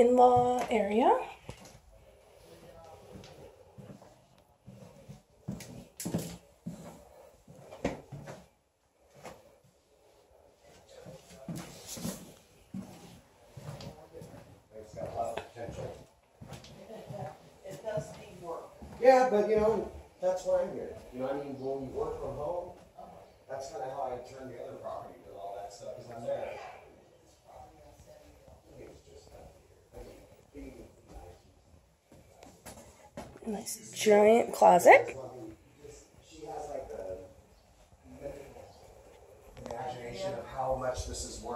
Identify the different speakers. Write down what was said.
Speaker 1: in-law area.
Speaker 2: Yeah, but you know, that's why I'm here. You know, I mean, when we work from home, that's kind of how I turn the other property and all that Nice giant closet. Imagination of how
Speaker 1: much this is
Speaker 2: worth.